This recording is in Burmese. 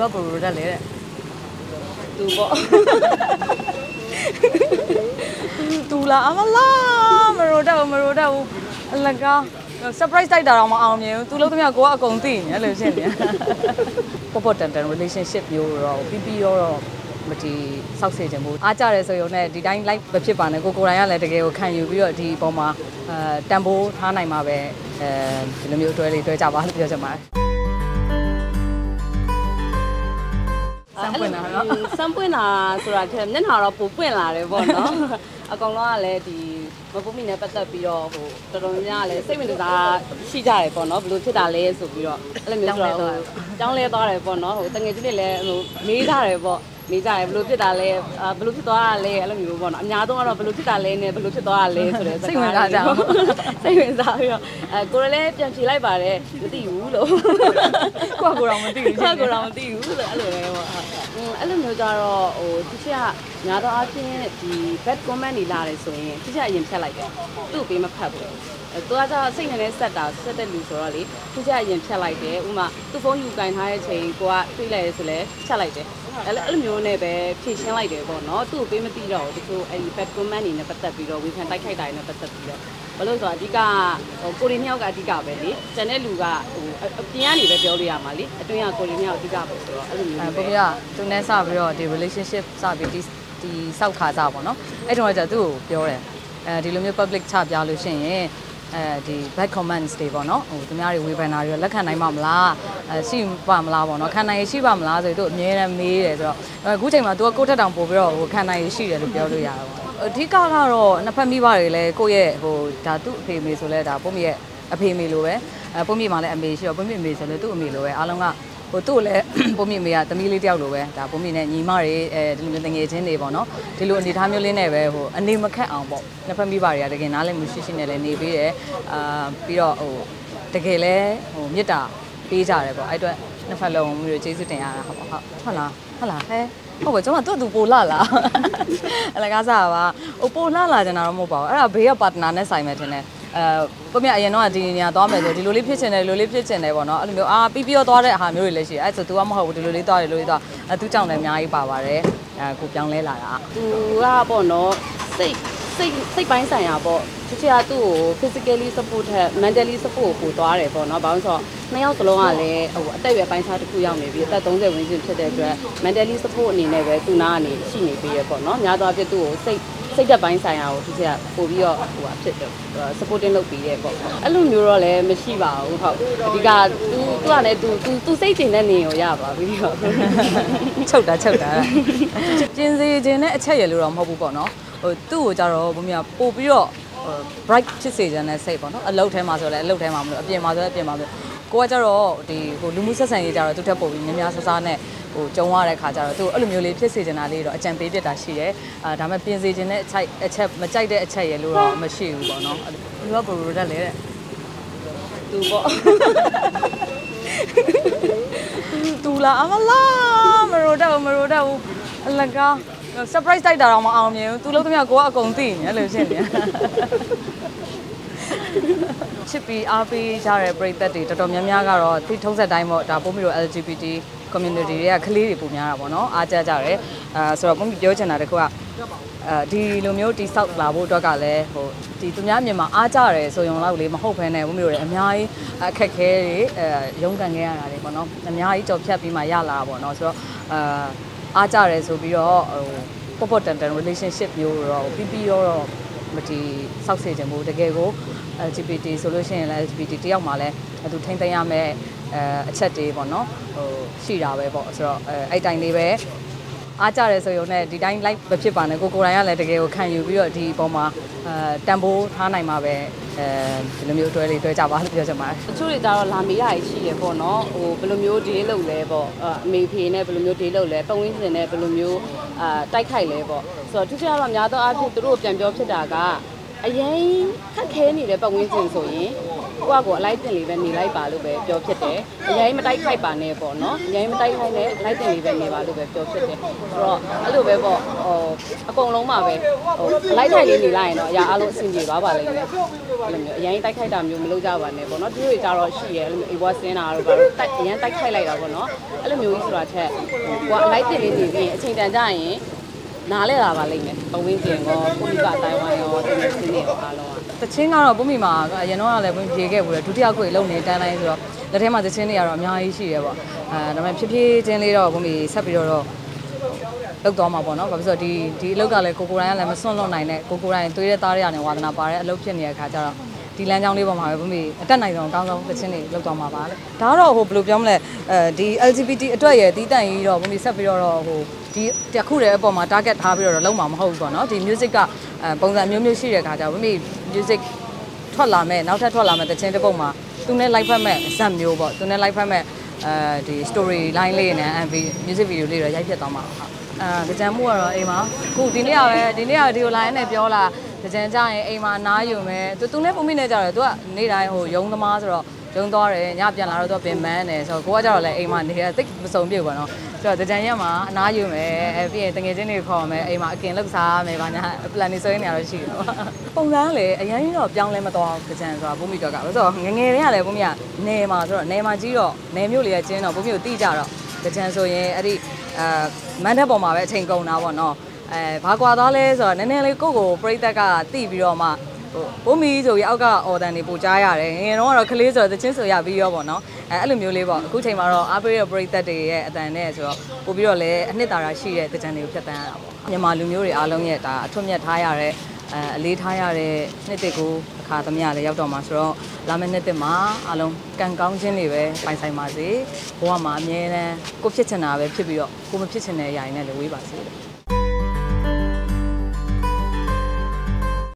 လူကဘယ်လိုတက်လဲတဲ့သူပေါ့တူလာအမလားမရိုတက်ဘူးမရိုတက်ဘူးအလကား surprise တိုက်တာတော့မအောင်မြင်ဘူးသူလုံးသမျှကိုကအကုန်သိနေတယ်လို့ဖြစ်နေပေါ်ပေါ်တန်တန် relationship မျိုးတော့ပြီးပြီးရောတော့မဒီစောက်စေခြင်းဘူးအားကြရဲဆိုရုံနဲ့ဒီတိုင်း live မဖြစ်ပါနဲ့ကိုကိုယ်တိုင်ကလည်းတကယ်ကိုခံယူပြီးတော့ဒီအပေါ်မှာအဲတန်ဖိုးထားနိုင်မှာပဲအဲဒီလိုမျိုးအတွဲလေးတွဲကြပါလို့ပြောချင်ပါတယ် စမ်းပွင့်တာနော်စမ်းပွင့်တာဆိုတာကမျက်နှာတော့ပိုပွင့်လာတယ်ပေါ့နော်အကောင်လုံးကလည်းဒီမပုမိနဲ့ပတ်သက်ပြီးတော့ဟိုတော်တော်များများကလည်းစိတ်ဝင်စားရှိကြတယ်ပေါ့နော်ဘယ်လိုဖြစ်တာလဲဆိုပြီးတော့အဲ့လိုမျိုးဆိုတော့ဟိုတောင်းလဲသွားတယ်ပေါ့နော်ဟိုတငယ်ချင်းတွေလည်းဟိုမေးကြတယ်ပေါ့ မေးကြတယ်ဘယ်လိုဖြစ်တာလဲအာဘယ်လိုဖြစ်သွားတာလဲအဲ့လိုမျိုးပေါ့နော်အများဆုံးကတော့ဘယ်လိုဖြစ်တာလဲနဲ့ဘယ်လိုဖြစ်သွားတာလဲဆိုတဲ့စိတ်ဝင်စားကြအောင်စိတ်ဝင်စားပြီးတော့အဲကိုရလည်းပြန်ဖြေလိုက်ပါတယ်မသိဘူးလို့ကိုကကိုတော့မသိဘူးကိုကကိုတော့မသိဘူးလို့အဲ့လိုပဲပေါ့อืมအဲ့လိုမျိုးကြတော့ဟိုသူချက်ကညာတော့အချင်းဒီ bad comment တွေလာတယ်ဆိုရင်သူချက်အရင်ဖြတ်လိုက်တယ်သူ့ကိုပေးမဖတ်ဘူးအဲသူကကြစိတ်နဲ့နဲ့ဆက်တာဆက်တဲ့လူဆိုတော့လေသူချက်အရင်ဖြတ်လိုက်တယ်ဥမာသူ့ဖုန်းယူကင်ထားတဲ့ချိန်ကိုကတွေးလိုက်ရဆိုလဲဖြတ်လိုက်တယ် အဲ့လိုအဲ့လိုမျိုးနဲ့ပဲဖြည့်ရှင်းလိုက်တယ်ပေါ့နော်သူ့ကိုပေးမသိတော့ဘူးသူအဲ့ဒီ bad comment တွေနဲ့ပတ်သက်ပြီးတော့ဝေဖန်တိုက်ခိုက်တာတွေနဲ့ပတ်သက်ပြီးတော့ဘာလို့ဆိုတော့အဓိကဟိုကိုရီမြောက်ကအဓိကပဲလေကျန်တဲ့လူကဟိုအပြင်ကနေပဲပြောလို့ရမှာလေအတွင်းကကိုရီမြောက်အဓိကပဲဆိုတော့အဲ့လိုမျိုးအဲပဲပုံပြသူနဲ့စပြီးတော့ဒီ relationship စပြီးဒီဒီစောက်ခါကြပါတော့အဲ့တုန်းကကျသူ့ကိုပြောတယ်အဲဒီလိုမျိုး public ချပြလို့ရှိရင်အဲဒီ back comments တွေပေါ့နော်ဟိုသူများတွေဝေဖန်တာတွေလက်ခံနိုင်ပါမလားအဲ ရှိပါမလားပေါ့နော်ခံနိုင်ရရှိပါမလားဆိုပြီးသူအမြဲတမ်းမေးတယ်ဆိုတော့အခုချိန်မှာ तू ကကိုယ့်ထက်တောင်ပို့ပြီးတော့ဟိုခံနိုင်ရရှိတယ်လို့ပြောလို့ရတာပေါ့အဓိကကတော့နှစ်ဖက်မိဘတွေလည်းကိုယ့်ရဲ့ဟိုဒါသူ့အဖေမေဆိုလဲဒါပုံမြရဲ့အဖေမေလိုပဲအဲပုံမြမှာလည်းအမေရှိတော့ပုံမြအမေဆိုလဲသူ့အမေလိုပဲအားလုံးကဟိုသူ့ကိုလည်းပုံမြင့်မေကသမီးလေးတယောက်လိုပဲဒါပုံမြင့်နဲ့ညီမတွေအဲဒီလိုမျိုးတငယ်ချင်းတွေပေါ့နော်ဒီလိုအနေထားမျိုးလေးနဲ့ပဲဟိုအနေမခက်အောင်ပေါ့နှစ်ဖက်မိဘတွေကတကယ်နားလည်မှုရှိရှိနဲ့လည်းနေပေးတယ်အာပြီးတော့ဟိုတကယ်လဲဟိုမေတ္တာ ပေးကြတယ်ပေါ့အဲ့အတွက်နှစ်ဖက်လုံးမျိုးကျေးဇူးတင်ရတာဟုတ်ပါဟုတ်ဟုတ်လားဟုတ်လားဟဲဟုတ်ပါကျွန်မတို့သူပိုလာလားအလကားစားပါဟိုပိုလာလာကျင်တာတော့မဟုတ်ပါဘူးအဲ့ဒါဘေးကပါတနာနဲ့ဆိုင်မယ်ထင်တယ်အဲပုံမြအရင်တော့ဒီနေရာသွားမယ်ဆိုဒီလိုလေးဖြစ်ချင်တယ်ဒီလိုလေးဖြစ်ချင်တယ်ပေါ့နော်အဲ့လိုမျိုးအာပြီးပြီးတော့သွားတဲ့ဟာမျိုးတွေလည်းရှိတယ်အဲ့ဆို तू ကမဟုတ်ဘူးဒီလိုလေးသွားတယ်လိုလေးသွားအဲ तू ကြောင့်လည်းအများကြီးပါပါတယ်အဲကိုပြောင်းလဲလာတာသူကပေါ့နော်စိတ် စိတ်စိတ်ပိုင်းဆိုင်ရာပေါ့သူချက်ကသူ့ကို physically support ထက် mentally support ကိုပို့သွားတယ်ပေါ့နော်ဘာလို့ဆိုတော့နှစ်ယောက်စလုံးကလည်းဟိုအသက်အရွယ်ပိုင်းခြားတစ်ခုရောက်နေပြီအသက်30ဝန်းကျင်ဖြစ်တဲ့အတွက် mentally support အနေနဲ့ပဲသူနာကနေရှိနေပြီရပေါ့နော်များသောအားဖြင့်သူ့ကိုစိတ်စိတ်သက်ပိုင်းဆိုင်ရာကိုသူချက်ကပို့ပြီးတော့ဟိုဟာဖြစ်တယ် supporting လုပ်ပြီးတယ်ပေါ့အဲ့လိုမျိုးတော့လည်းမရှိပါဘူးဟုတ်အဓိကသူသူကလည်းသူသူသူစိတ်ကျင်တဲ့နေကိုရပါပြီဟုတ်ချုပ်တာချုပ်တာကျင်းစေခြင်းနဲ့အချက်ရလို့တော့မဟုတ်ဘူးပေါ့နော် ဟိုသူ့ကိုကြတော့ဘုရားပို့ပြီးတော့ bright ဖြစ်စေခြင်းနဲ့စိတ်ပေါ့နော်အလုပ်ထဲမှာဆိုလည်းအလုပ်ထဲမှာမလို့အပြင်မှာဆိုလည်းအပြင်မှာမလို့ကိုကကြတော့ဒီဟိုလူမှုဆက်ဆံရေးကြတော့သူ့ထက်ပိုပြီးများများဆဆနဲ့ဟိုကြုံရတဲ့ခါကျတော့သူအဲ့လိုမျိုးလေးဖြစ်စေချင်တာလေးတော့အကြံပေးပြတာရှိတယ်အာဒါမဲ့ပြင်စေချင်တဲ့အချက်အချက်မကြိုက်တဲ့အချက်ရလို့တော့မရှိဘူးပေါ့နော်လူကဘယ်လိုတက်လဲတဲ့သူပေါ့တူလာအမလားမရိုတက်ဘူးမရိုတက်ဘူးအလကား surprise တိုက်တာတော့မအောင်မြင်ဘူးသူလုံးသမျှကိုကအကုန်သိနေတယ်လို့ဖြစ်နေချစ်ပြီးအားပေးကြတဲ့ပရိသတ်တွေတော်တော်များများကတော့ဒီထုံးစက်တိုင်းပေါ့ဒါပုံပြီးတော့ LGBT community တွေကကလေးတွေပုံများတာပေါ့နော်အားကြကြတယ်အာဆိုတော့ပုံပြီးပြောချင်တာတခုကအဲဒီလိုမျိုးတိဆောက်လာဖို့အတွက်ကလည်းဟိုဒီသူများမြန်မာအားကြတယ်ဆိုရုံလောက်လေးမဟုတ်ဘဲနဲ့ဘုမျိုးတွေအများကြီးအခက်ခဲတွေအဲရုန်းကန်ခဲ့ရတာတွေပေါ့နော်အများကြီးကြော်ဖြတ်ပြီးမှရလာတာပေါ့နော်ဆိုတော့အာ အားကြတယ်ဆိုပြီးတော့ဟိုပေါ့ပေါ့တန်တန် relationship မျိုးတော့ပြီးပြီးတော့မဒီစောက်စေခြင်းဘူးတကယ်ကို LGBT ဆိုလို့ရှိရင်လည်း LGBT တယောက်မှလည်းသူထိမ့်သိမ်းရမယ့်အဲအချက်တွေပေါ့နော်ဟိုရှိတာပဲပေါ့ဆိုတော့အဲအဲ့တိုင်းလေးပဲ အားကြတယ်ဆိုရုံနဲ့ဒီတိုင်း live မဖြစ်ပါနဲ့ကိုကိုယ်တိုင်ကလည်းတကယ်ကိုခံယူပြီးတော့ဒီအပေါ်မှာအဲတန်ဖိုးထားနိုင်မှာပဲအဲဒီလိုမျိုးအတွဲလေးတွဲကြပါလို့ပြောချင်ပါတယ်တချို့တွေကြတော့လာမေးရရှိတယ်ပေါ့နော်ဟိုဘယ်လိုမျိုးဒေးလုပ်လဲပေါ့အအမေဖေနဲ့ဘယ်လိုမျိုးဒေးလုပ်လဲပတ်ဝန်းကျင်နဲ့ဘယ်လိုမျိုးအာတိုက်ခိုက်လဲပေါ့ဆိုတော့သူကျတော့များသောအားဖြင့်သူတို့ကိုပြန်ပြောဖြစ်တာကအရင်ခက်ခဲနေတဲ့ပတ်ဝန်းကျင်ဆိုရင် ကိုကကိုအလိုက်တင်လေးပဲနေလိုက်ပါလို့ပဲပြောဖြစ်တယ်အရင်မတိုက်ခိုက်ပါနဲ့ပေါ့နော်အရင်မတိုက်ခိုက်နဲ့လိုက်တင်လေးပဲနေပါလို့ပဲပြောဖြစ်တယ်ဆိုတော့အဲ့လိုပဲပေါ့ဟိုအကုန်လုံးမှာပဲဟိုအလိုက်ထိုင်လေးနေလိုက်ရင်တော့အရာအလုံးအဆင်ပြေသွားပါလိမ့်မယ်အဲ့လိုမျိုးအရင်တိုက်ခိုက်တာမျိုးမလုပ်ကြပါနဲ့ပေါ့နော်ဒီလိုကြတော့ရှိရဲအဲ့လိုမျိုးအေးဘွားစင်းတာတော့ဗါတော့တိုက်အရင်တိုက်ခိုက်လိုက်တာပေါ့နော်အဲ့လိုမျိုးကြီးဆိုတာချက်ဟိုကိုကအလိုက်တင်လေးနေပြီးရင်အချိန်တန်ကြရင် နားလဲလာပါလိမ့်မယ်အဝင်းကျင်ကောကိုမိကအတိုင်းဝိုင်းရောဒီလိုစင်းနေအားလုံးကတချင်းကတော့ပုံမီမှာအရင်တော့ကလည်းဝင်ပြေခဲ့ဘူးလေဒုတိယခွေလုံနေတန်းတိုင်းဆိုတော့လက်ထဲမှာတချင်းတွေကတော့အများကြီးရှိရဲပေါ့အဲဒါပေမဲ့ဖြည်းဖြည်းချင်းလေးတော့ပုံမီဆက်ပြီးတော့လောက်သွားမှာပေါ့နော်ဘာဖြစ်လို့ဒီဒီအလုပ်ကလည်းကိုကိုတိုင်းကလည်းမစွန့်လွတ်နိုင်တဲ့ကိုကိုတိုင်းသွေးတဲ့သားတွေကနေဝါသနာပါတဲ့အလုပ်ဖြစ်နေတဲ့အခါကျတော့ဒီလမ်းကြောင်းလေးပေါ်မှာပဲပုံမီအတက်နိုင်ဆုံးအကောင်းဆုံးတချင်းတွေလောက်သွားမှာပါလေဒါကတော့ဟိုဘယ်လိုပြောမလဲအဲဒီ LGBT အတွက်ရယ်တီးတန့်ကြီးတော့ပုံမီဆက်ပြီးတော့ဟို ဒီတခုတည်းအပေါ်မှာ target ထားပြီးတော့လုံးမှာမဟုတ်ဘူးပေါ့နော်ဒီ music ကအဲပုံစံမျိုးမျိုးရှိတဲ့အခါကျတော့ပုံမီ music ထွက်လာမဲ့နောက်ထပ်ထွက်လာမဲ့တခြင်းတစ်ပုတ်မှာသူနဲ့ live ဖတ်မဲ့ဇက်မျိုးပေါ့သူနဲ့ live ဖတ်မဲ့အဲဒီ story line လေးနဲ့ MV music video လေးတော့ရိုက်ဖြစ်သွားမှာဟုတ်အဲကြံမှုကတော့အိမ်မှာခုဒီနေ့ကပဲဒီနေ့ကဒီကို line နဲ့ပြောလာကြံကြရင်အိမ်မှာနားယူမယ်သူသူနဲ့ပုံမိနဲ့ကြတယ်သူကနေ့တိုင်းဟိုယုံသမားဆိုတော့ ယုံသွားတယ်ညပြန်လာတော့သူကပင်မန်းတယ်ဆိုတော့ကိုကကြတော့လည်းအိမ်မှာနေရသိမစုံပြေပေါ့နော်ဆိုတော့ကြံရက်မှာအနားယူမယ်အဲပြီးရင်တငယ်ချင်းတွေခေါ်မယ်အိမ်မှာအကင်လောက်စားမယ်ဘာညာ plan နေဆွဲနေရတော့ရှိတယ်ပေါ့ပုံစံကလည်းအရင်တော့ပြောင်းလဲမသွားဘူးကြံဆိုတာဘုံမီတော့ကဆိုတော့ငငယ်တည်းကလည်းဘုံမီကနေမှာဆိုတော့နေမှာကြီးတော့နေမျိုးလေးကကျင်းတော့ဘုံမီကိုတိကြတော့ကြံဆိုရင်အဲ့ဒီအဲမန်တက်ပေါ်မှာပဲအချိန်ကုန်တာပေါ့နော်အဲဘာကွာသွားလဲဆိုတော့နည်းနည်းလေးကိုယ့်ကိုပြိသက်ကတိပြီးတော့မှဟို ဘုံမီဆိုပြီးအောက်ကအော်တန်တွေပို့ကြားရတယ်ငယ်တော့ကတော့ကလေးဆိုတော့တချင်းဆိုရပြီးရောပေါ့နော်အဲအဲ့လိုမျိုးလေးပေါ့အခုချိန်မှာတော့အားပေးတဲ့ပြိသက်တွေရဲ့အတန်နဲ့ဆိုတော့ပို့ပြီးတော့လည်းအနှစ်သာရရှိတဲ့တကြံတွေကိုဖြတ်တန်းရတာပေါ့မြန်မာလူမျိုးတွေအားလုံးရဲ့ဒါအထွတ်မြတ်ထားရတဲ့အဲအလေးထားရတဲ့နှစ်တစ်ကိုအခါသမယလည်းရောက်တော့မှာဆိုတော့လာမယ့်နှစ်တစ်မှာအားလုံးကံကောင်းခြင်းတွေပဲပိုင်ဆိုင်ပါစေဘဝမှာအမြဲတမ်းကိုဖြစ်ချင်တာပဲဖြစ်ပြီးတော့ကိုမဖြစ်ချင်တဲ့အရာတွေနဲ့လည်းဝေးပါစေလို့